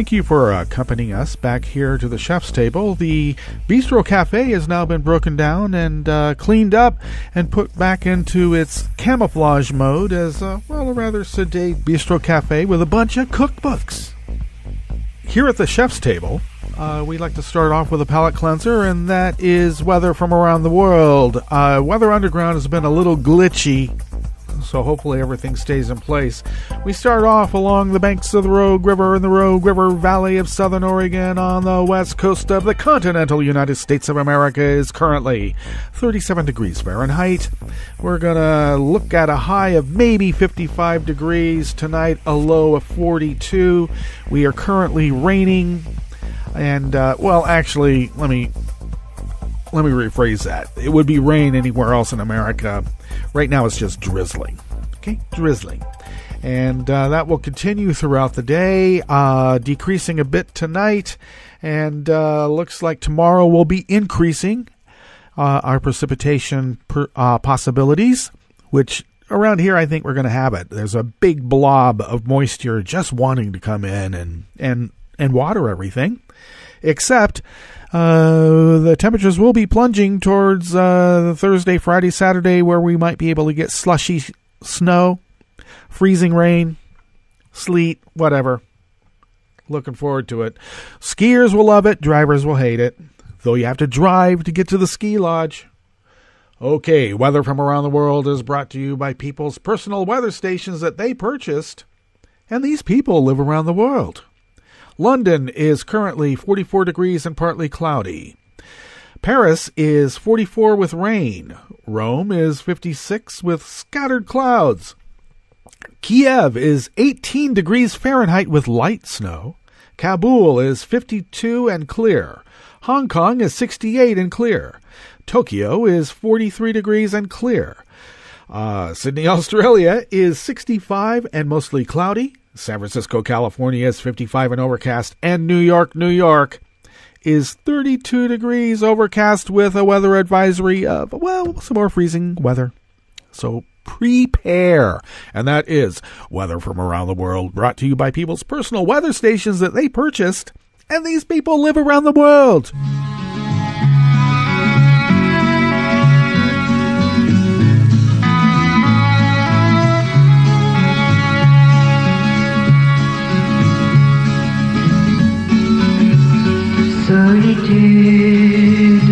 Speaker 21: Thank you for accompanying us back here to the chef's table. The Bistro Cafe has now been broken down and uh, cleaned up and put back into its camouflage mode as, uh, well, a rather sedate Bistro Cafe with a bunch of cookbooks. Here at the chef's table, uh, we like to start off with a palate cleanser, and that is weather from around the world. Uh, weather Underground has been a little glitchy so hopefully everything stays in place. We start off along the banks of the Rogue River in the Rogue River Valley of southern Oregon on the west coast of the continental United States of America is currently 37 degrees Fahrenheit. We're going to look at a high of maybe 55 degrees tonight, a low of 42. We are currently raining and uh, well actually let me let me rephrase that. It would be rain anywhere else in America Right now it's just drizzling. Okay, drizzling. And uh, that will continue throughout the day, uh, decreasing a bit tonight, and uh, looks like tomorrow will be increasing uh, our precipitation per, uh, possibilities, which around here I think we're going to have it. There's a big blob of moisture just wanting to come in and and and water everything, except
Speaker 4: Uh, the temperatures will be plunging towards uh, Thursday, Friday, Saturday, where we might be able to get slushy snow, freezing rain, sleet, whatever. Looking forward to it. Skiers will love it, drivers will hate it, though you have to drive to get to the ski lodge. Okay, weather from around the world is brought to you by people's personal weather stations that they purchased, and these people live around the world. London is currently 44 degrees and partly cloudy. Paris is 44 with rain. Rome is 56 with scattered clouds. Kiev is 18 degrees Fahrenheit with light snow. Kabul is 52 and clear. Hong Kong is 68 and clear. Tokyo is 43 degrees and clear. Uh, Sydney, <laughs> Australia is 65 and mostly cloudy. San Francisco, California is 55 and overcast, and New York, New York is 32 degrees overcast with a weather advisory of, well, some more freezing weather. So prepare. And that is weather from around the world brought to you by people's personal weather stations that they purchased, and these people live around the world.
Speaker 22: Solitude,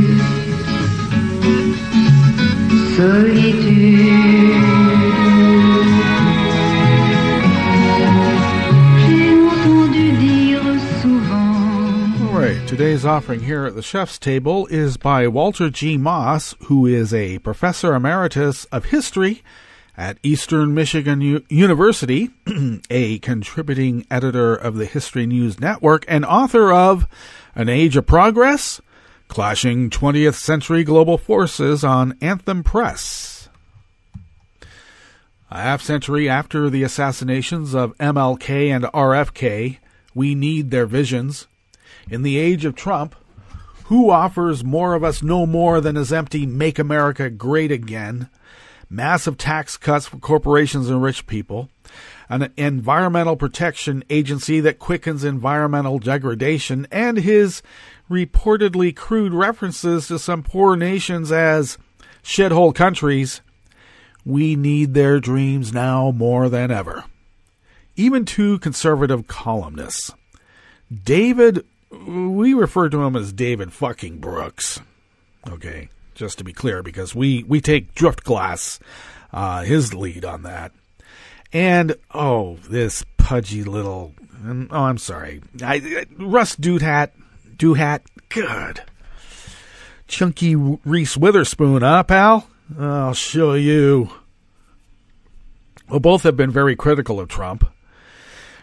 Speaker 22: solitude. J'ai entendu dire souvent.
Speaker 4: All right, today's offering here at the chef's table is by Walter G. Moss, who is a professor emeritus of history at Eastern Michigan U- University, <clears throat> a contributing editor of the History News Network, and author of An Age of Progress Clashing 20th Century Global Forces on Anthem Press. A half century after the assassinations of MLK and RFK, we need their visions. In the age of Trump, who offers more of us no more than his empty Make America Great Again? Massive tax cuts for corporations and rich people, an environmental protection agency that quickens environmental degradation, and his reportedly crude references to some poor nations as shithole countries. We need their dreams now more than ever. Even two conservative columnists. David, we refer to him as David fucking Brooks. Okay, just to be clear, because we, we take Driftglass, uh, his lead on that. And, oh, this pudgy little, oh, I'm sorry. I, Russ Douthat, Douthat, good. Chunky Reese Witherspoon, huh, pal? I'll show you. Well, both have been very critical of Trump.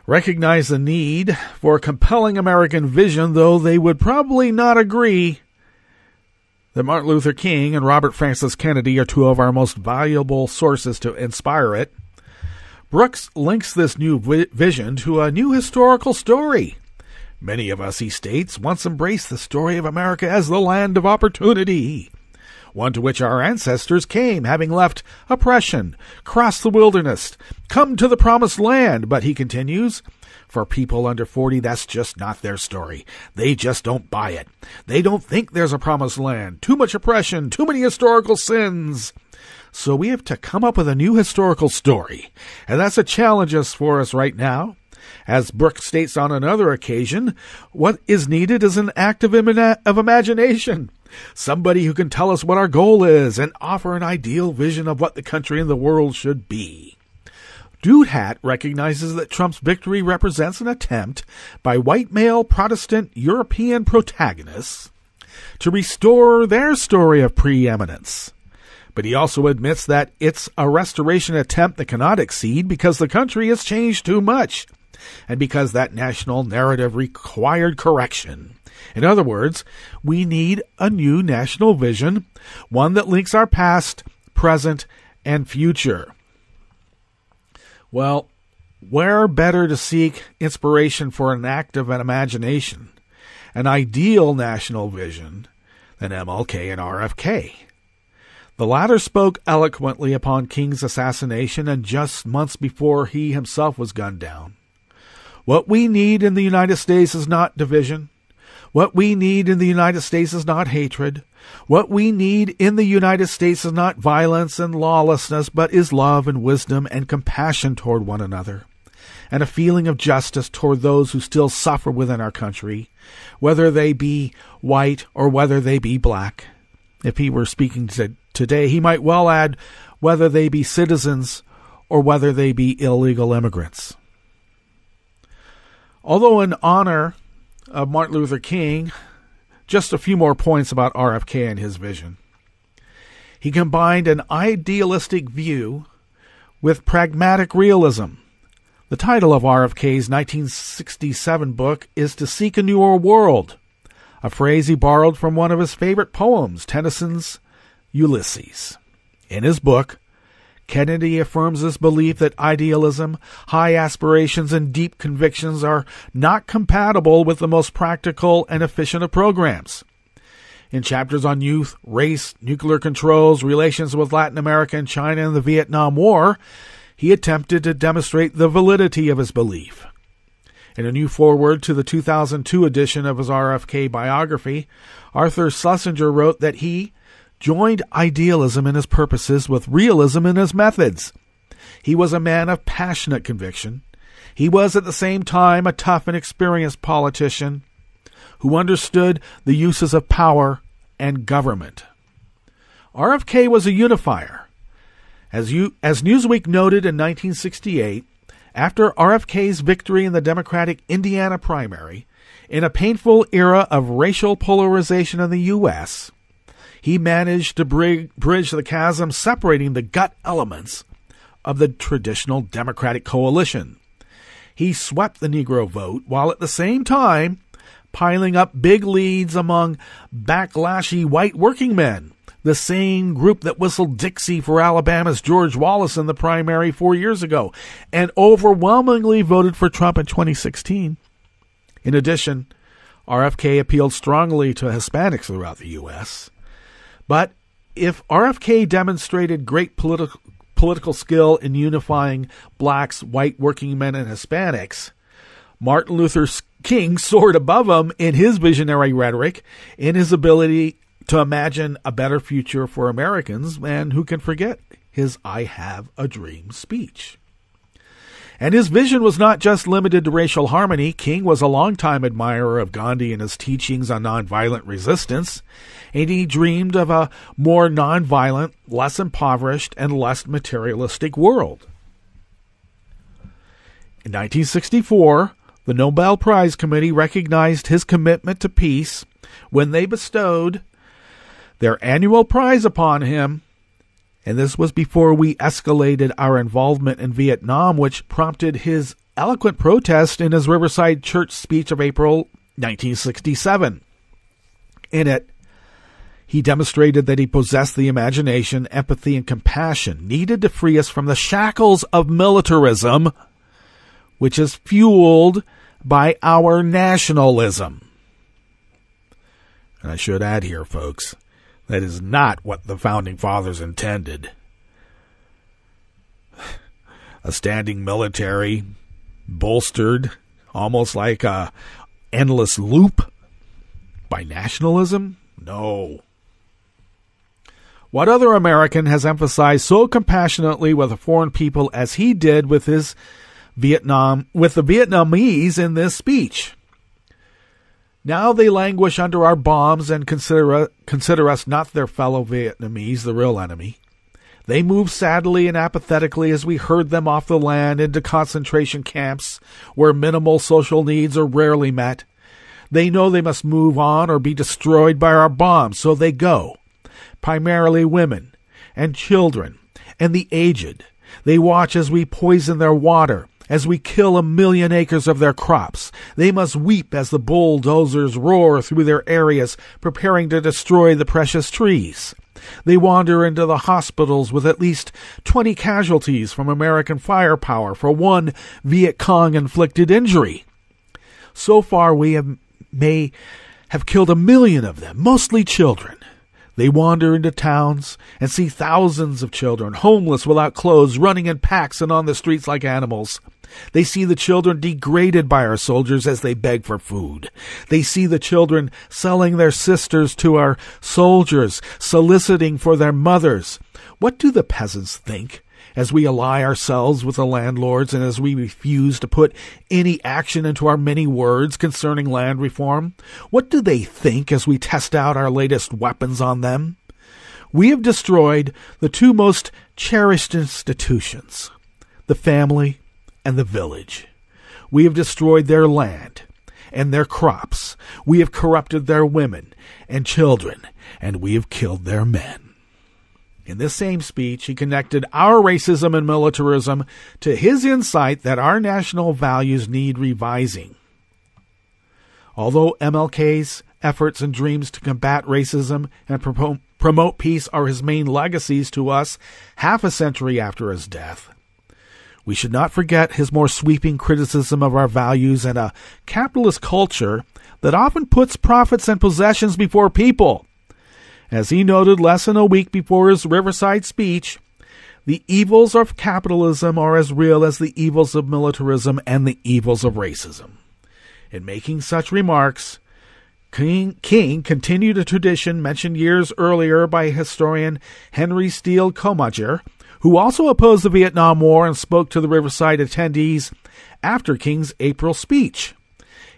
Speaker 4: Recognize the need for a compelling American vision, though they would probably not agree that Martin Luther King and Robert Francis Kennedy are two of our most valuable sources to inspire it. Brooks links this new vi- vision to a new historical story. Many of us, he states, once embraced the story of America as the land of opportunity, one to which our ancestors came, having left oppression, crossed the wilderness, come to the promised land. But he continues, for people under 40, that's just not their story. They just don't buy it. They don't think there's a promised land. Too much oppression, too many historical sins. So we have to come up with a new historical story. And that's a challenge for us right now. As Brooks states on another occasion, what is needed is an act of, of imagination. Somebody who can tell us what our goal is and offer an ideal vision of what the country and the world should be. Douthat recognizes that Trump's victory represents an attempt by white male Protestant European protagonists to restore their story of preeminence. But he also admits that it's a restoration attempt that cannot exceed because the country has changed too much and because that national narrative required correction. In other words, we need a new national vision, one that links our past, present, and future. Well, where better to seek inspiration for an act of an imagination, an ideal national vision, than MLK and RFK? The latter spoke eloquently upon King's assassination and just months before he himself was gunned down. What we need in the United States is not division. What we need in the United States is not hatred. What we need in the United States is not violence and lawlessness, but is love and wisdom and compassion toward one another, and a feeling of justice toward those who still suffer within our country, whether they be white or whether they be black. If he were speaking to today, he might well add whether they be citizens or whether they be illegal immigrants. Although in honor of Martin Luther King, just a few more points about RFK and his vision. He combined an idealistic view with pragmatic realism. The title of RFK's 1967 book is To Seek a Newer World, a phrase he borrowed from one of his favorite poems, Tennyson's Ulysses. In his book, Kennedy affirms his belief that idealism, high aspirations, and deep convictions are not compatible with the most practical and efficient of programs. In chapters on youth, race, nuclear controls, relations with Latin America and China and the Vietnam War, he attempted to demonstrate the validity of his belief. In a new foreword to the 2002 edition of his RFK biography, Arthur Schlesinger wrote that he joined idealism in his purposes with realism in his methods. He was a man of passionate conviction. He was at the same time a tough and experienced politician who understood the uses of power and government. RFK was a unifier. As, you, as Newsweek noted in 1968, after RFK's victory in the Democratic Indiana primary, in a painful era of racial polarization in the U.S., he managed to bridge the chasm separating the gut elements of the traditional Democratic coalition. He swept the Negro vote while at the same time piling up big leads among backlashy white working men, the same group that whistled Dixie for Alabama's George Wallace in the primary four years ago and overwhelmingly voted for Trump in 2016. In addition, RFK appealed strongly to Hispanics throughout the U.S. But if RFK demonstrated great political political skill in unifying blacks, white working men, and Hispanics, Martin Luther King soared above him in his visionary rhetoric, in his ability to imagine a better future for Americans, and who can forget his I Have a Dream speech. And his vision was not just limited to racial harmony. King was a longtime admirer of Gandhi and his teachings on nonviolent resistance, and he dreamed of a more nonviolent, less impoverished, and less materialistic world. In 1964, the Nobel Prize Committee recognized his commitment to peace when they bestowed their annual prize upon him and this was before we escalated our involvement in Vietnam, which prompted his eloquent protest in his Riverside Church speech of April 1967. In it, he demonstrated that he possessed the imagination, empathy, and compassion needed to free us from the shackles of militarism, which is fueled by our nationalism. And I should add here, folks, that is not what the founding fathers intended. A standing military, bolstered almost like a endless loop by nationalism? No. What other American has emphasized so compassionately with a foreign people as he did with his Vietnam with the Vietnamese in this speech? Now they languish under our bombs and consider, consider us not their fellow Vietnamese, the real enemy. They move sadly and apathetically as we herd them off the land into concentration camps where minimal social needs are rarely met. They know they must move on or be destroyed by our bombs, so they go. Primarily women and children and the aged. They watch as we poison their water as we kill a million acres of their crops. They must weep as the bulldozers roar through their areas, preparing to destroy the precious trees. They wander into the hospitals with at least 20 casualties from American firepower for one Viet Cong inflicted injury. So far, we have, may have killed a million of them, mostly children. They wander into towns and see thousands of children, homeless without clothes, running in packs and on the streets like animals. They see the children degraded by our soldiers as they beg for food. They see the children selling their sisters to our soldiers, soliciting for their mothers. What do the peasants think? As we ally ourselves with the landlords and as we refuse to put any action into our many words concerning land reform, what do they think as we test out our latest weapons on them? We have destroyed the two most cherished institutions, the family and the village. We have destroyed their land and their crops. We have corrupted their women and children, and we have killed their men. In this same speech, he connected our racism and militarism to his insight that our national values need revising. Although MLK's efforts and dreams to combat racism and promote, peace are his main legacies to us half a century after his death, we should not forget his more sweeping criticism of our values and a capitalist culture that often puts profits and possessions before people. As he noted less than a week before his Riverside speech, the evils of capitalism are as real as the evils of militarism and the evils of racism. In making such remarks, King, King continued a tradition mentioned years earlier by historian Henry Steele Commager who also opposed the Vietnam War and spoke to the Riverside attendees after King's April speech.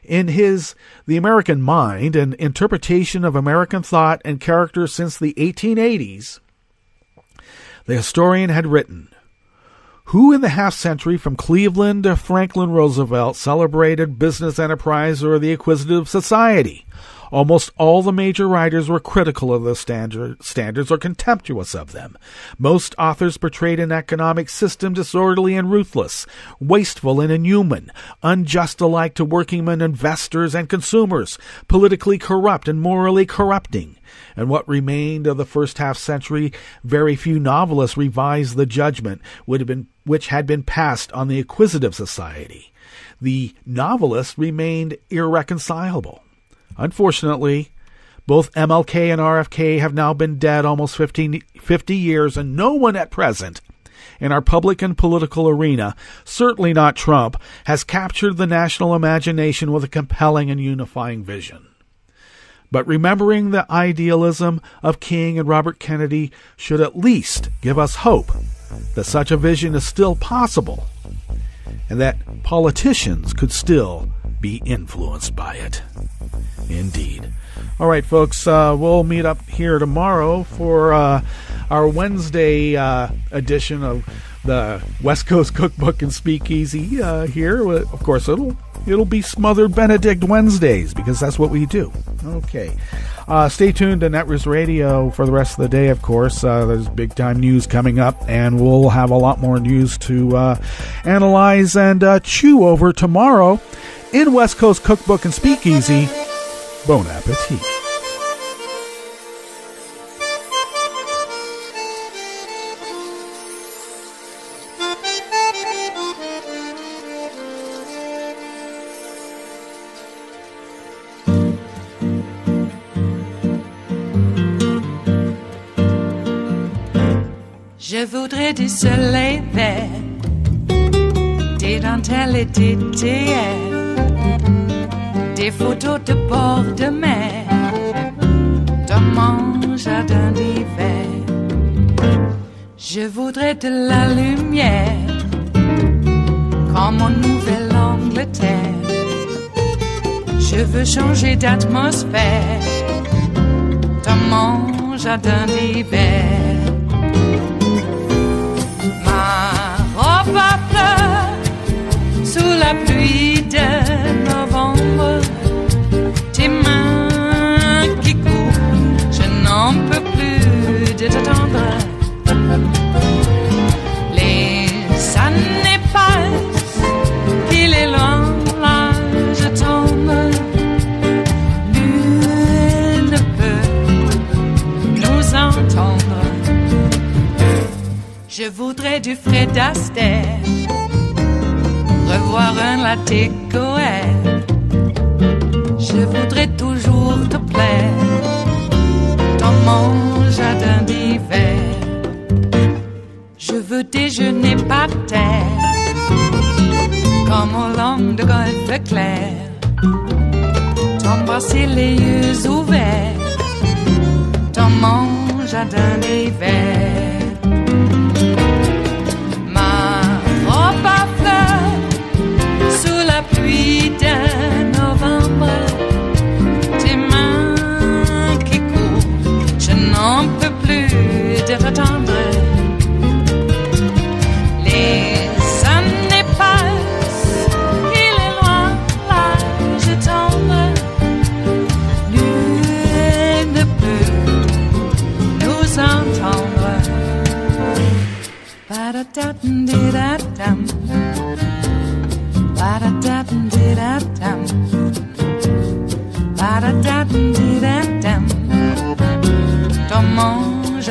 Speaker 4: In his The American Mind, an interpretation of American thought and character since the 1880s, the historian had written, who in the half century from Cleveland to Franklin Roosevelt celebrated business enterprise or the acquisitive society? Almost all the major writers were critical of those standard, standards or contemptuous of them. Most authors portrayed an economic system disorderly and ruthless, wasteful and inhuman, unjust alike to workingmen, investors, and consumers, politically corrupt and morally corrupting. And what remained of the first half century, very few novelists revised the judgment been, which had been passed on the acquisitive society. The novelists remained irreconcilable. Unfortunately, both MLK and RFK have now been dead almost 50, 50 years, and no one at present in our public and political arena, certainly not Trump, has captured the national imagination with a compelling and unifying vision. But remembering the idealism of King and Robert Kennedy should at least give us hope that such a vision is still possible and that politicians could still be influenced by it. Indeed. All right, folks, uh, we'll meet up here tomorrow for uh, our Wednesday uh, edition of the West Coast Cookbook and Speakeasy uh, here. Of course, it'll it'll be Smothered Benedict Wednesdays because that's what we do. Okay. Uh, stay tuned to Netroots Radio for the rest of the day, of course. Uh, there's big time news coming up, and we'll have a lot more news to uh, analyze and uh, chew over tomorrow in West Coast Cookbook and Speakeasy. Bon appetit.
Speaker 1: Je voudrais du soleil vert, des dentelles et des théâtres, des photos de bord de mer, dans mon jardin d'hiver. Je voudrais de la lumière, comme en Nouvelle-Angleterre. Je veux changer d'atmosphère, dans mon jardin d'hiver. va fleur sous la pluie de du Fred revoir un latte Goël. Je voudrais toujours te plaire dans mon jardin d'hiver. Je veux déjeuner par terre comme au long de golfe clair. T'embrasser les yeux ouverts dans mon jardin d'hiver. celui de novembre.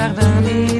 Speaker 1: Mon jardin